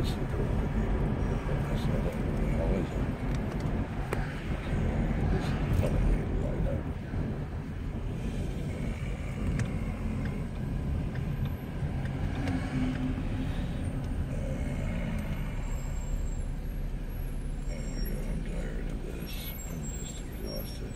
is super complicated. That's not what the hell is it? This is complicated like that. Oh my god, I'm tired of this. I'm just exhausted.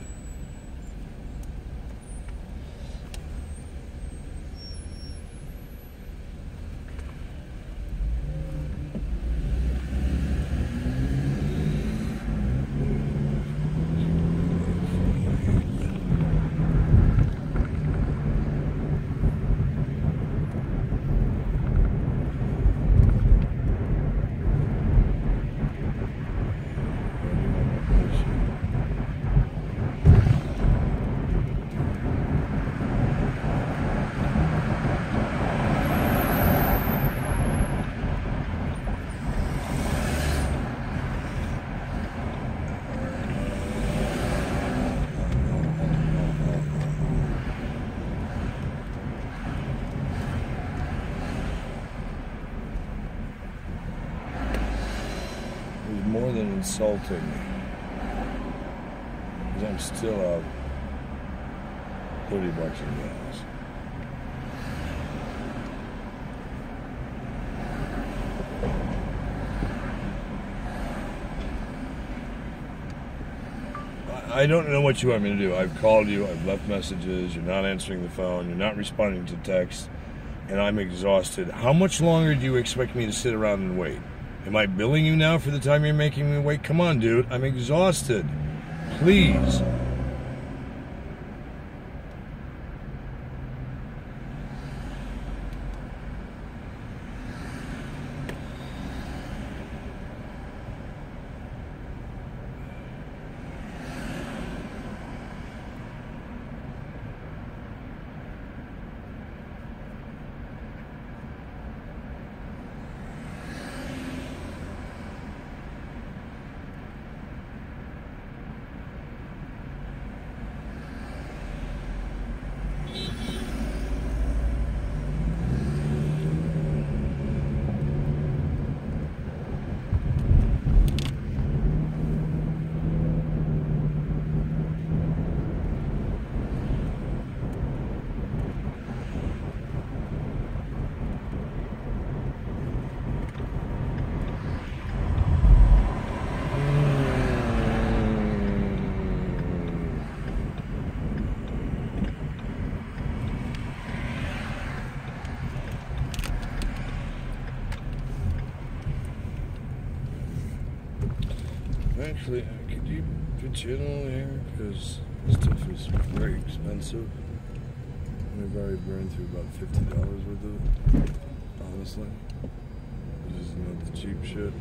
It was than insulting. Because I'm still out 30 bucks in gas. I don't know what you want me to do. I've called you, I've left messages, you're not answering the phone, you're not responding to texts, and I'm exhausted. How much longer do you expect me to sit around and wait? Am I billing you now for the time you're making me wait? Come on, dude. I'm exhausted. Please. Actually, could you put in on here? Because this stuff is very expensive. We've already burned through about fifty dollars worth of it. Honestly, this is not the cheap shit.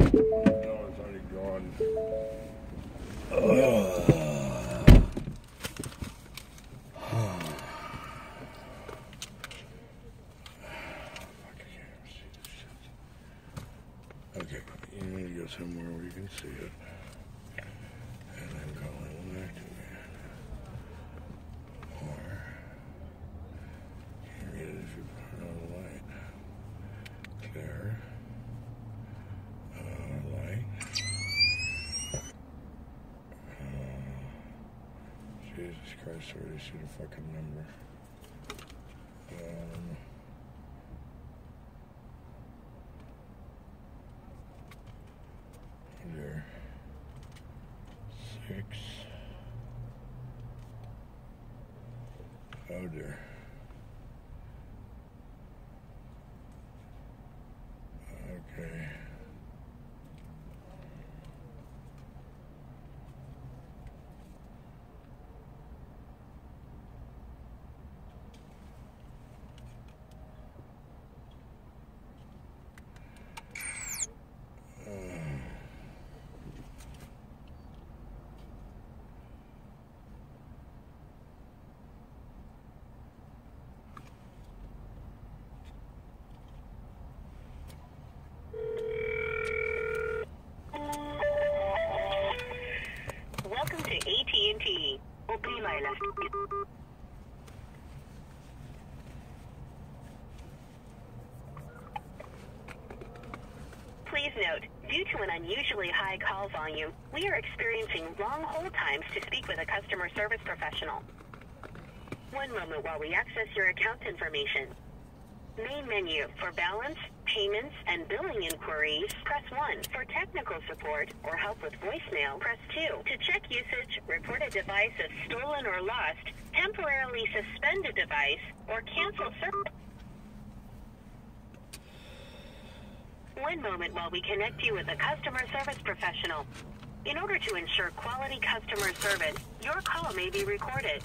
No, it's already gone. Ugh. Jesus Christ, I already see the fucking number. Um, under six. Oh dear. To AT&T. Oprimailas. Please note, due to an unusually high call volume, we are experiencing long hold times to speak with a customer service professional. One moment while we access your account information. Main menu for balance, payments, and billing inquiries, 1. For technical support or help with voicemail, press 2. To check usage, report a device as stolen or lost, temporarily suspend a device, or cancel service. One moment while we connect you with a customer service professional. In order to ensure quality customer service, your call may be recorded.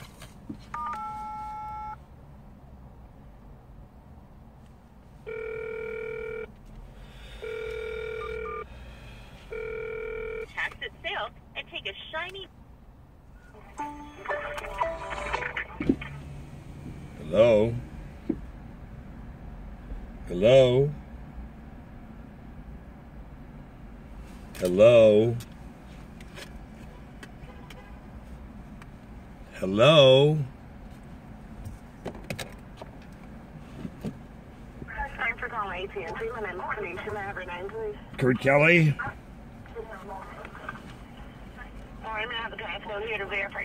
Tax at sale and take a shiny Hello? Hello? Hello? Hello? Thanks for calling AT&T. My name is Tanisha. May I have your name, please? Kurt Kelly? All right, may I have the passcode here to verify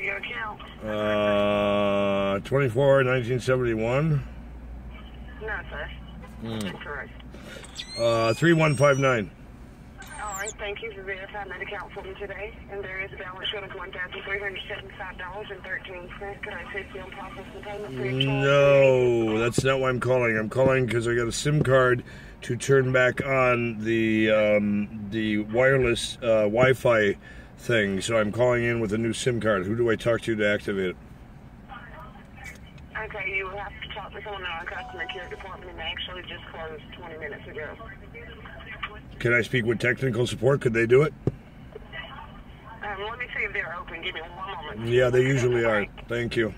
your account? Uh, 24, 1971. No, sir. Incorrect. Uh, 3159. All right, thank you for verifying that account for me today. And there is a balance of $1,375.13. Could I you in processing payment for your? No, that's not why I'm calling. I'm calling because I got a SIM card to turn back on the um, the wireless uh, Wi-Fi thing. So I'm calling in with a new SIM card. Who do I talk to to activate it? Okay, you will have to talk to someone in our customer care department. They actually just closed 20 minutes ago. Can I speak with technical support? Could they do it? Um, let me see if they're open. Give me one moment. Yeah, they usually are. Thank you.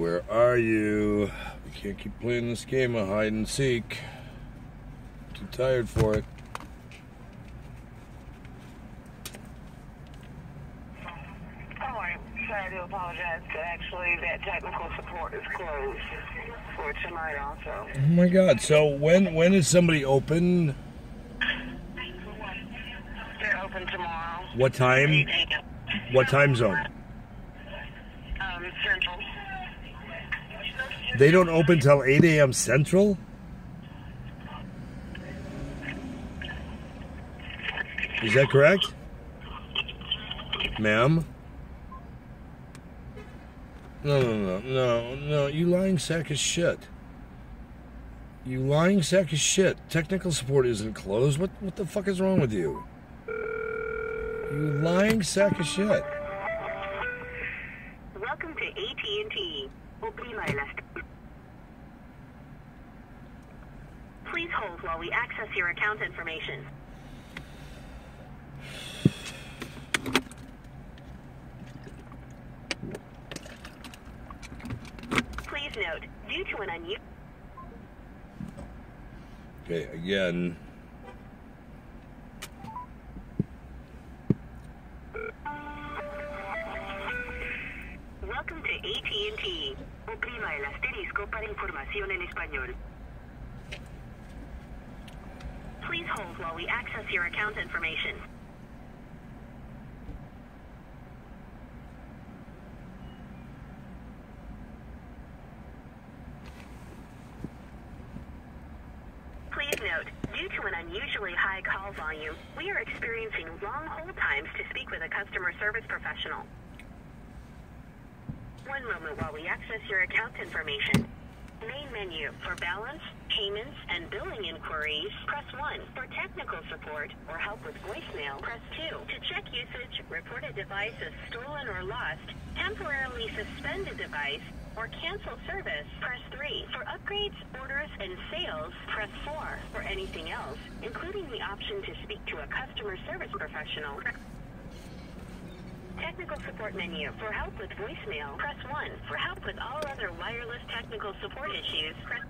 Where are you? We can't keep playing this game of hide and seek. Too tired for it. All right. Sorry, I do apologize. But actually, that technical support is closed for tonight also. Oh my God! So when when is somebody open? They're open tomorrow. What time? What time zone? Um, Central. They don't open till 8 a.m. Central. Is that correct, ma'am? No, no, no, no, no. You lying sack of shit. You lying sack of shit. Technical support isn't closed. What what the fuck is wrong with you? You lying sack of shit. Welcome to AT&T. Oprima el ast- Please hold while we access your account information. Please note, due to an unusual Okay, again. Welcome to AT&T. Oprima el asterisco para información en español. Please hold while we access your account information. Please note, due to an unusually high call volume, we are experiencing long hold times to speak with a customer service professional. One moment while we access your account information. Main menu for balance, payments, and billing inquiries, press 1. For technical support or help with voicemail, press 2. To check usage, report a device as stolen or lost, temporarily suspend a device, or cancel service, press 3. For upgrades, orders, and sales, press 4. For anything else, including the option to speak to a customer service professional, Technical support menu. For help with voicemail, press 1. For help with all other wireless technical support issues, press...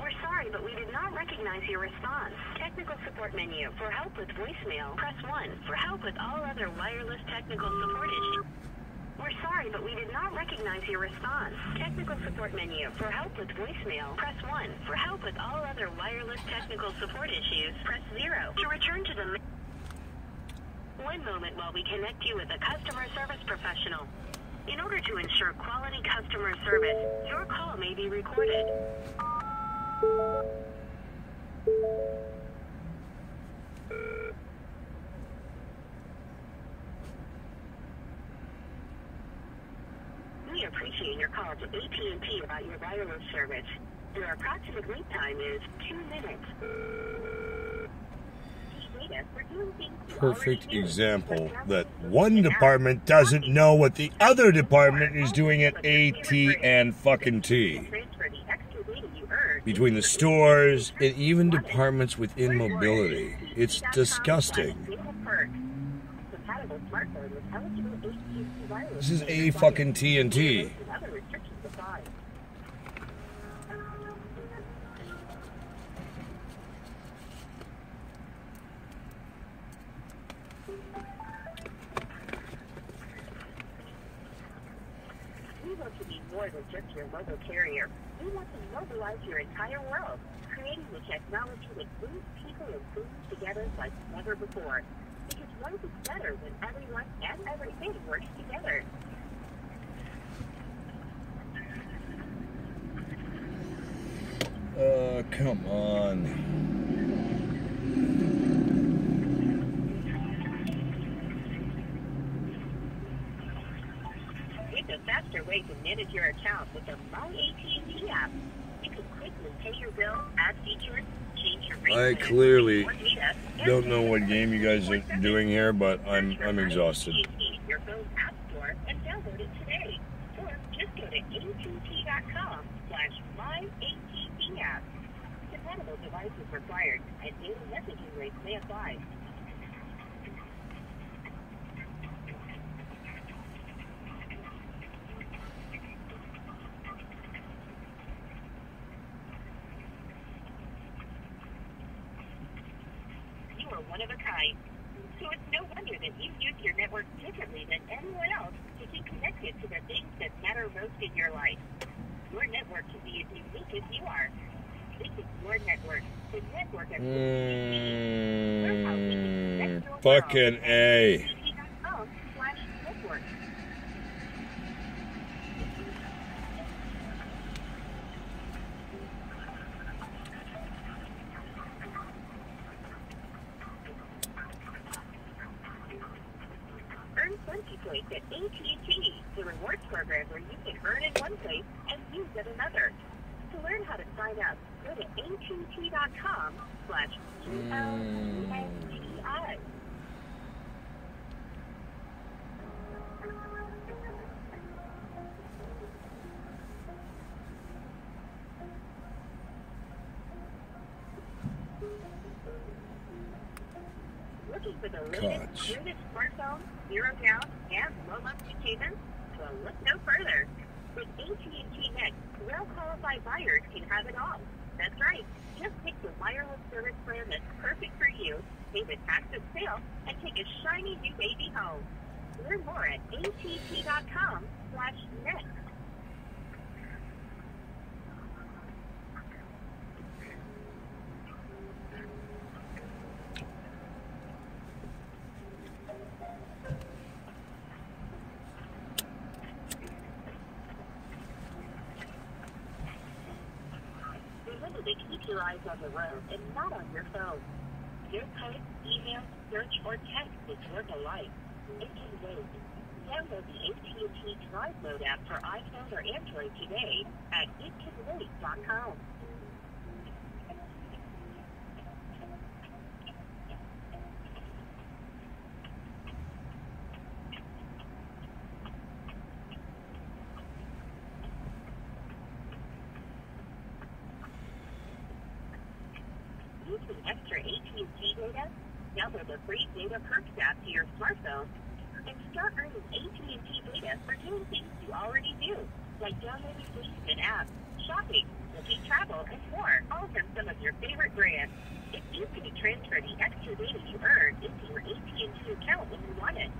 We're sorry, but we did not recognize your response. Technical support menu. For help with voicemail, press 1. For help with all other wireless technical support issues... We're sorry, but we did not recognize your response. Technical support menu. For help with voicemail, press 1. For help with all other wireless technical support issues, press 0. To return to the... one moment while we connect you with a customer service professional. In order to ensure quality customer service, your call may be recorded. We appreciate your call to AT&T about your wireless service. Your approximate wait time is two minutes. Data for doing things you already Perfect example that one department doesn't know what the other department is doing at AT and fucking T. Transfer the extra data you earn Between the stores and even departments within mobility. It's disgusting. Compatible smartphone with eligible AT&T wireless. This is A fucking T and T more than just your local carrier. We want to mobilize your entire world, creating the technology that brings people and things together like never before. Because life is better when everyone and everything works together. Uh, come on. It's a faster way to manage your account with the My AT&T app. You can quickly pay your bill, add features, change your rate. I clearly data, Don't know what game you guys are doing here, but I'm I'm exhausted. Your phone's app store and download it today. Or just go to att.com slash My AT&T app. Compatible devices required and data messaging rates may apply. You are one of a kind. So it's no wonder that you use your network differently than anyone else to stay connected to the things that matter most in your life. Your network can be as unique as you are. This is your network. The network of Learn how we can connect Mm, fucking A. att.com slash network. Earn plenty place at AT&T, the rewards program where you can earn in one place and use at another. To learn how to sign up, go to att.com mm. slash service plan that's perfect for you, pay the tax at sale, and take a shiny new baby home. Learn more at att.com slash Remember keep your eyes on the road and not on your phone. Your type, email, search, or text is work alike. It can wait. Download the AT&T Drive Mode app for iPhone or Android today at itcanwait.com. Need some extra AT&T data? Download the free Data Perks app to your smartphone and start earning AT&T data for doing things you already do, like downloading and apps, shopping, booking travel, and more, all from some of your favorite brands. It's easy to transfer the extra data you earn into your AT&T account when you want it.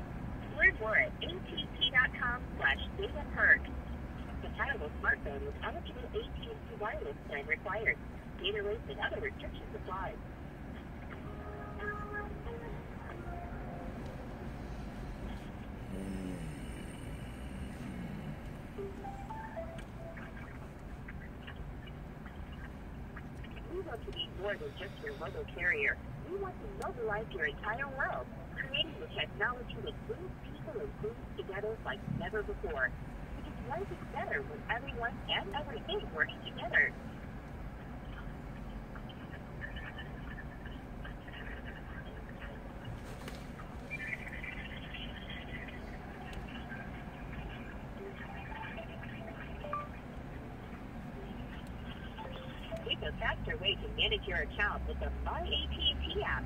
Learn more at att.com slash data perks. Compatible smartphone with eligible AT&T wireless plan required. Data rates and other restrictions apply. Just your mobile carrier. We want to mobilize your entire world, creating the technology that brings people and things together like never before. Because life is better when everyone and everything works together. It's a faster way to manage your account with the My AT&T app.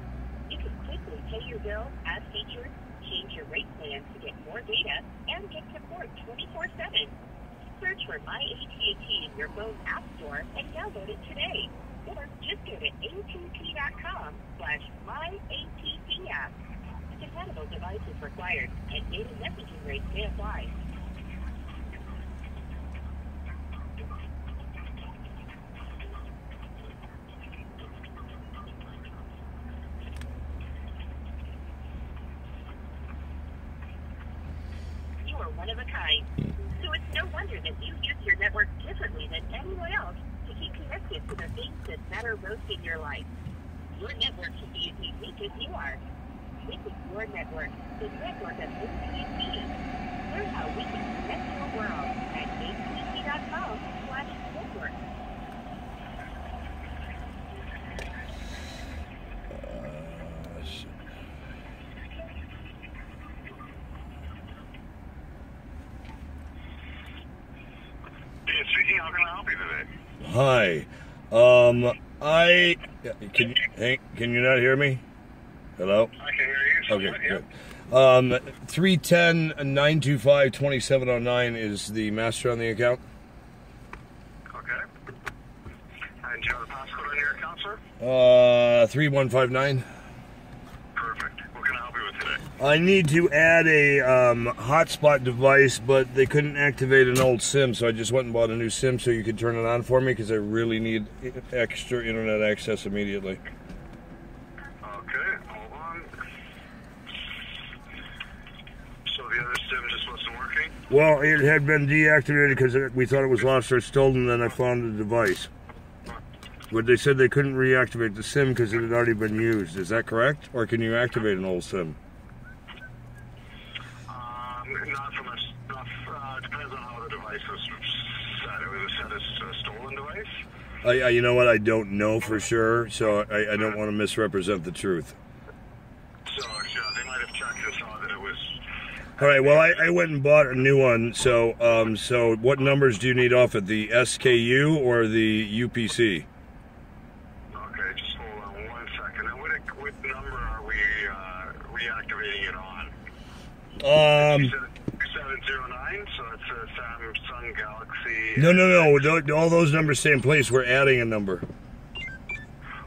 You can quickly pay your bills, add features, change your rate plans to get more data, and get support 24/7. Search for My AT&T in your phone's app store and download it today. Or just go to att.com slash MyATT app. Compatible devices required, and data messaging rates may apply. You are one of a kind. So it's no wonder that you use your network differently than anyone else to keep connected to the things that matter most in your life. Your network should be as unique as you are. This is your network, the network of AT&T. Learn how we can connect your world at att.com slash network. Uh, shit. Dan speaking. How can I help you today? Hi. Um, I can you hey, can you not hear me? Hello. I can hear you. Okay, yeah. good. Um, 310-925-2709 is the master on the account. Okay. And do you have the passcode on your account, sir? Uh, 3159. Perfect. What can I help you with today? I need to add a um, hotspot device, but they couldn't activate an old SIM, so I just went and bought a new SIM so you could turn it on for me because I really need extra internet access immediately. Okay, hold on. So the other SIM just wasn't working? Well, it had been deactivated because we thought it was lost or stolen, and then I found the device. But they said they couldn't reactivate the SIM because it had already been used. Is that correct? Or can you activate an old SIM? Um, device was set? It was set as a stolen device? I, I, you know what? I don't know for sure, so I, I don't want to misrepresent the truth. So, yeah, they might have checked and saw that it was. All right. Well, I, I went and bought a new one. So, um, so what numbers do you need off it? The SKU or the UPC? Okay, just hold on one second. And what, what number are we uh, reactivating it on? Um, 709, so it's a Samsung Galaxy. no, no, no. Tho- All those numbers same place. We're adding a number.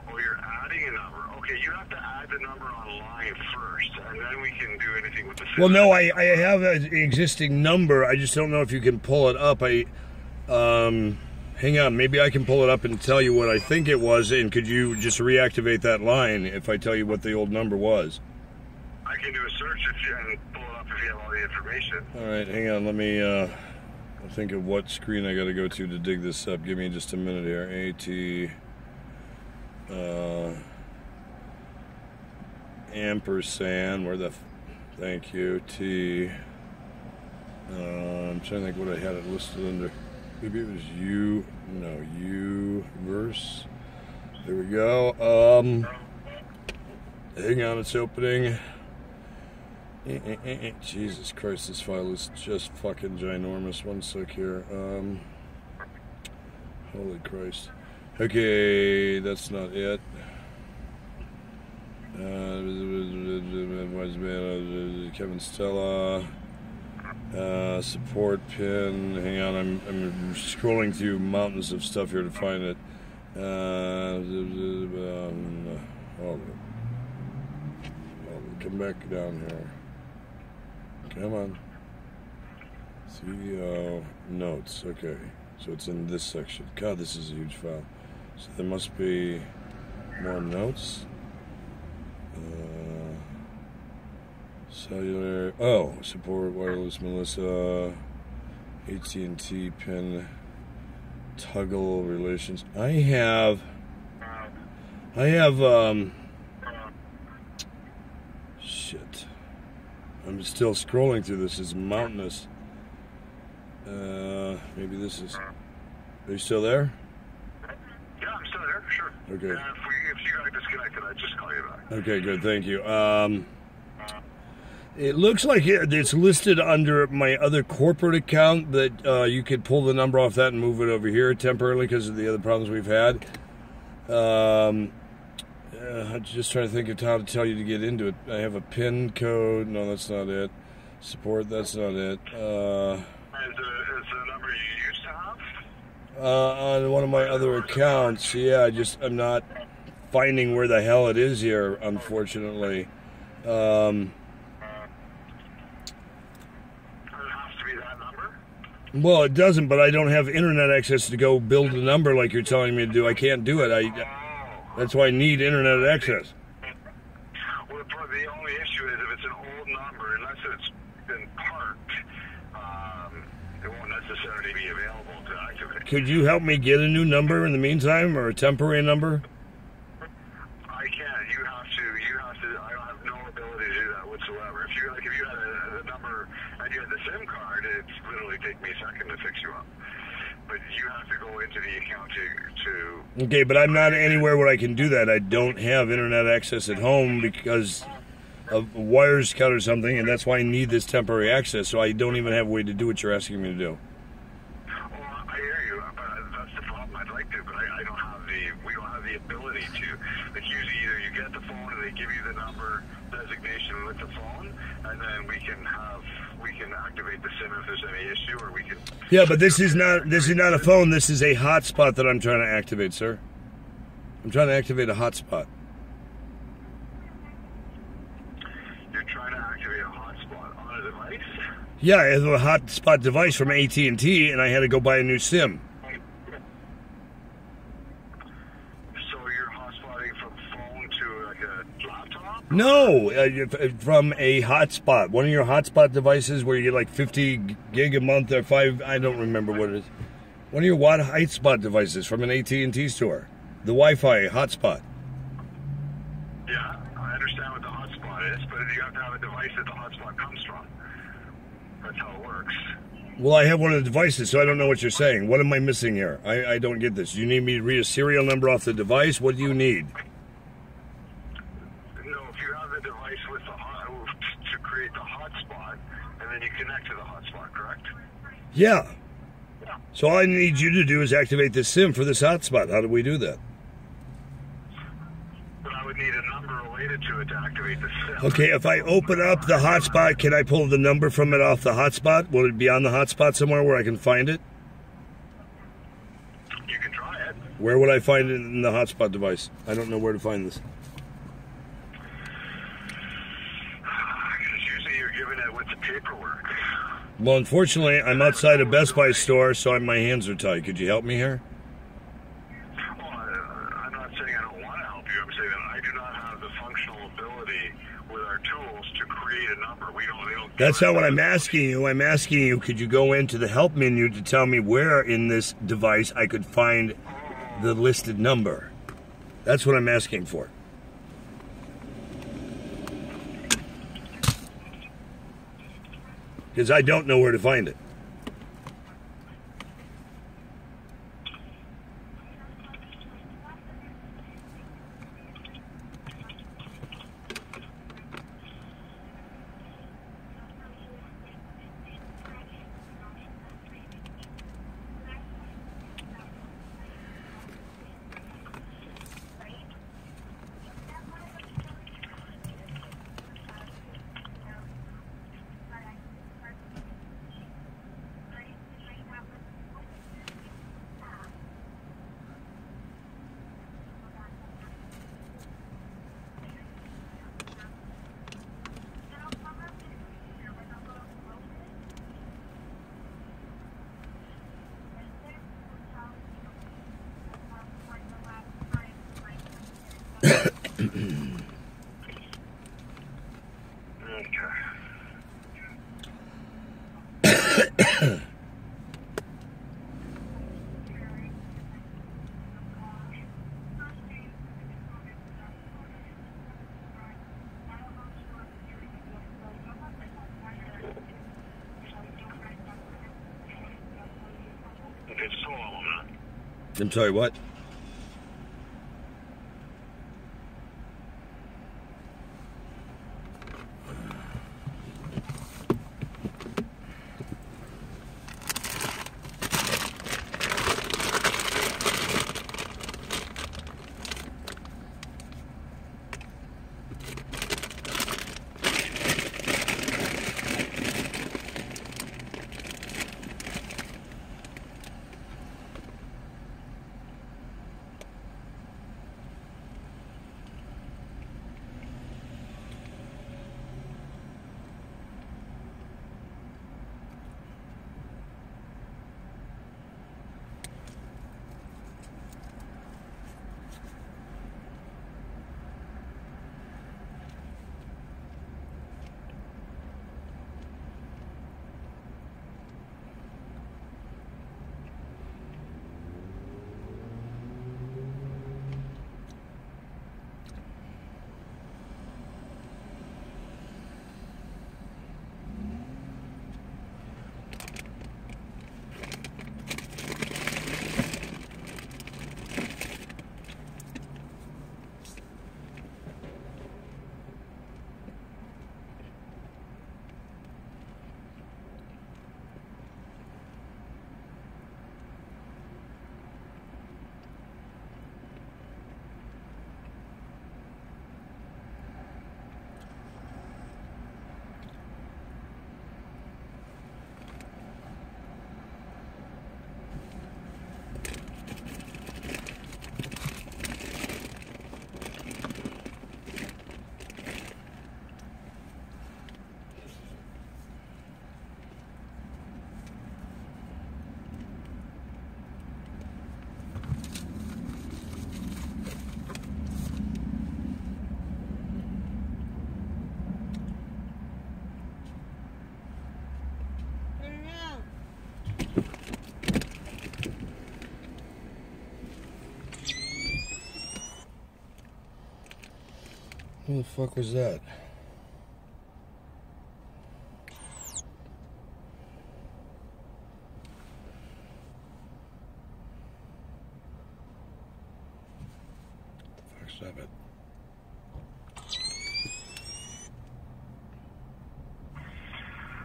Oh, you're adding a number. Okay, you have to add the number online first, and then we can do anything with the Well, no, I, I have an existing number. I just don't know if you can pull it up. I, um, hang on. Maybe I can pull it up and tell you what I think it was. And could you just reactivate that line if I tell you what the old number was? I can do a search if you and pull it up information. All right, hang on. Let me uh, think of what screen I got to go to to dig this up. Give me just a minute here. At uh, ampersand. Where the? Thank you. T. Uh, I'm trying to think what I had it listed under. Maybe it was U. No, U verse. There we go. Um, hang on, it's opening. Jesus Christ, this file is just fucking ginormous. One sec here. Um, holy Christ. Okay, that's not it. Uh, Kevin Stella. Uh, support pin. Hang on, I'm, I'm scrolling through mountains of stuff here to find it. Uh, um. Come back down here. Come on. CEO notes. Okay. So it's in this section. God, this is a huge file. So there must be more notes. Uh, cellular. Oh, support wireless Melissa. AT&T pin. Toggle relations. I have. I have. Um. Shit. I'm still scrolling through this. It's mountainous. Uh, maybe this is. Are you still there? Yeah, I'm still there, sure. Okay. Uh, if, we, if you got disconnected, I'd just call you back. Okay, good. Thank you. Um, it looks like it, it's listed under my other corporate account that uh, you could pull the number off that and move it over here temporarily because of the other problems we've had. Um, uh, I'm just trying to think of how to tell you to get into it. I have a PIN code. No, that's not it. Support. That's not it. Uh, Is the, is the number you used to have? uh, on one of my other accounts. Yeah, I just I'm not finding where the hell it is here, unfortunately. Um, it have to be that number? well, it doesn't, but I don't have internet access to go build a number like you're telling me to do. I can't do it. I. that's why I need internet access. Well, the only issue is if it's an old number, unless it's been parked, um, it won't necessarily be available to activate. Could you help me get a new number in the meantime, or a temporary number? I can't. You have to. You have to. I have no ability to do that whatsoever. If you like, if you had a, a number and you had the SIM card, it's literally take me a second to fix you up. But you have into the account to to Okay, but I'm not anywhere where I can do that. I don't have internet access at home because of wires cut or something, and that's why I need this temporary access. So I don't even have a way to do what you're asking me to do. Well, I hear you, but that's the problem. I'd like to, but I, I don't have the. We don't have the ability to. Usually, either you get the phone and they give you the number designation with the phone, and then we can have we can activate the SIM if there's any issue, or we can. Yeah, but this is not this is not a phone. This is a hotspot that I'm trying to activate, sir. I'm trying to activate a hotspot. You're trying to activate a hotspot on a device. Yeah, I have a hotspot device from AT and T, and I had to go buy a new SIM. So you're hotspotting from phone to like a laptop. No, uh, from a hotspot. One of your hotspot devices where you get like 50 gig a month or five. I don't remember what it is. One of your what hotspot devices from an AT and T store. The Wi-Fi hotspot. Yeah, I understand what the hotspot is, but you have to have a device that the hotspot comes from. That's how it works. Well, I have one of the devices, so I don't know what you're saying. What am I missing here? I, I don't get this. You need me to read a serial number off the device? What do you need? No, if you have the device with the hot, to create the hotspot, and then you connect to the hotspot, correct? Yeah. Yeah. So all I need you to do is activate the SIM for this hotspot. How do we do that? But I would need a number related to it to activate the SIM. Okay, if I open up the hotspot, can I pull the number from it off the hotspot? Will it be on the hotspot somewhere where I can find it? You can try it. Where would I find it in the hotspot device? I don't know where to find this. Because usually you're given it with the paperwork. Well, unfortunately, I'm outside a Best Buy store, so my hands are tied. Could you help me here? Well, I- I'm not saying I don't want to help you. I'm saying that I do not have the functional ability with our tools to create a number. We don't. They don't That's not what I'm asking you. I'm asking you, could you go into the help menu to tell me where in this device I could find the listed number? That's what I'm asking for. Because I don't know where to find it. Okay. Okay, just hold on a minute. I'm sorry, what? Who the fuck was that?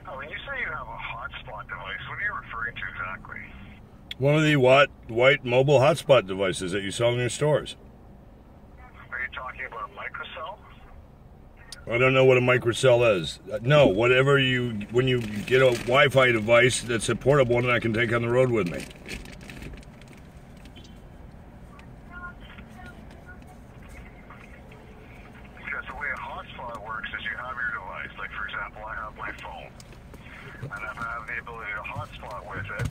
Oh, when you say you have a hotspot device, what are you referring to exactly? One of the what white mobile hotspot devices that you sell in your stores. I don't know what a microcell is. Uh, No, whatever you when you get a Wi-Fi device that's a portable one that I can take on the road with me. Because the way a hotspot works is you have your device. Like, for example, I have my phone. And if I have the ability to hotspot with it,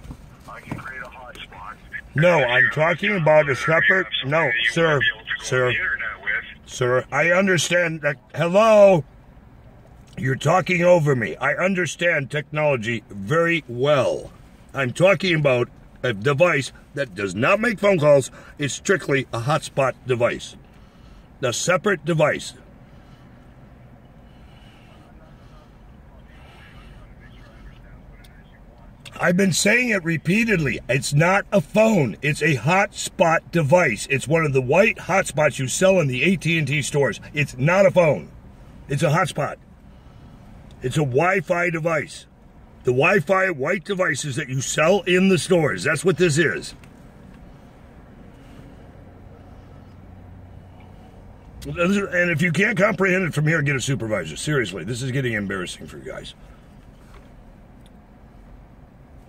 I can create a hotspot. No, I'm talking about a separate. No, Something that you sir, won't be able to go on sir, the internet with. Sir. I understand that. Hello. You're talking over me. I understand technology very well. I'm talking about a device that does not make phone calls. It's strictly a hotspot device. A separate device. I've been saying it repeatedly. It's not a phone. It's a hotspot device. It's one of the white hotspots you sell in the AT&T stores. It's not a phone. It's a hotspot. It's a Wi-Fi device. The Wi-Fi white devices that you sell in the stores. That's what this is. And if you can't comprehend it from here, get a supervisor. Seriously, this is getting embarrassing for you guys.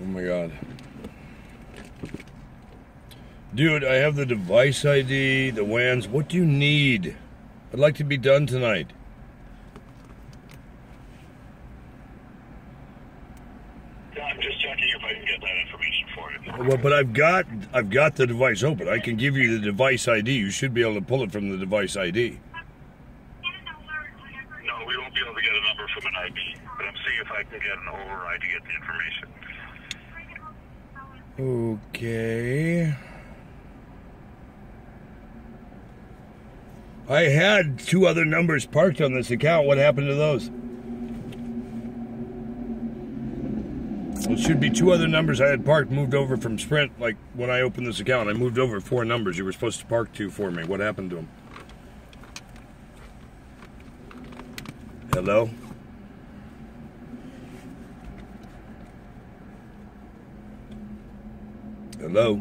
Oh my god. Dude, I have the device ID, the WANs. What do you need? I'd like to be done tonight. I'm just checking if I can get that information for you. Well, but I've got I've got the device oh, open. I can give you the device ID. You should be able to pull it from the device ID. No, we won't be able to get a number from an ID, but I'm seeing if I can get an override to get the information. Okay. I had two other numbers parked on this account. What happened to those? It should be two other numbers I had parked moved over from Sprint. Like when I opened this account, I moved over four numbers. You were supposed to park two for me. What happened to them? Hello? Hello?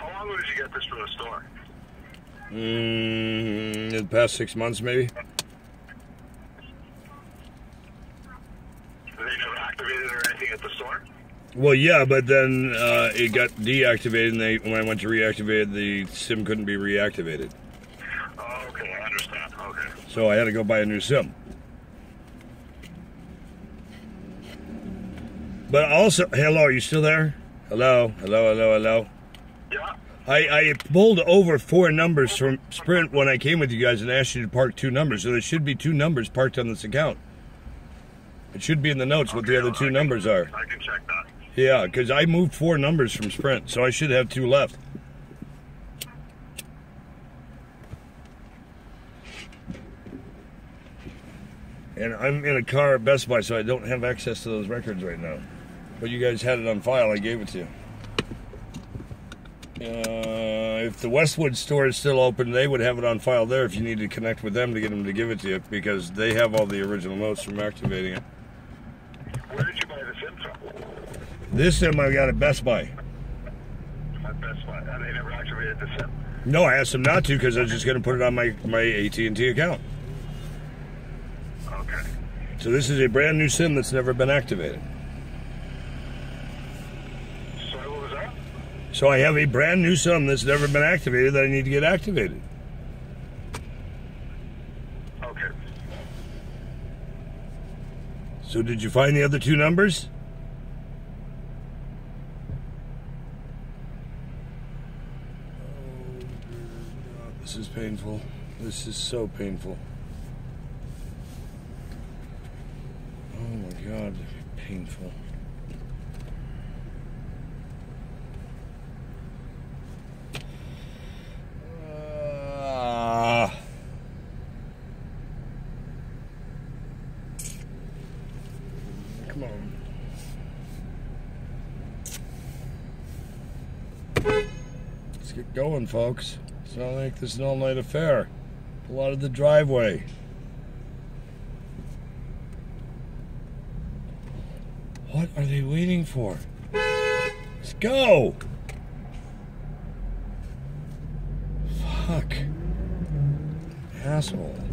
How long ago did you get this from the store? Mm, in the past six months, maybe? They never activated or anything at the store? Well, yeah, but then uh, it got deactivated, and they when I went to reactivate it, the SIM couldn't be reactivated. Oh, okay, I understand. Okay. So I had to go buy a new SIM. But also, hello, are you still there? Hello, hello, hello, hello. I, I pulled over four numbers from Sprint when I came with you guys and asked you to park two numbers. So there should be two numbers parked on this account. It should be in the notes what the other two numbers are. I can check that. Yeah, because I moved four numbers from Sprint, so I should have two left. And I'm in a car at Best Buy, so I don't have access to those records right now. But you guys had it on file, I gave it to you. Uh, if the Westwood store is still open, they would have it on file there if you need to connect with them to get them to give it to you because they have all the original notes from activating it. Where did you buy the SIM from? This SIM I got at Best Buy. At Best Buy. And they never activated the SIM. No, I asked them not to because I was just going to put it on my my AT and T account. Okay. So this is a brand new SIM that's never been activated. Sorry, what was that? So I have a brand new sum that's never been activated that I need to get activated. Okay. So did you find the other two numbers? This is painful. This is so painful. Oh my god, painful. Ah. Come on. Let's get going, folks. It's not like this is an all night affair. Pull out of the driveway. What are they waiting for? Let's go! Fuck. Asshole. Uh,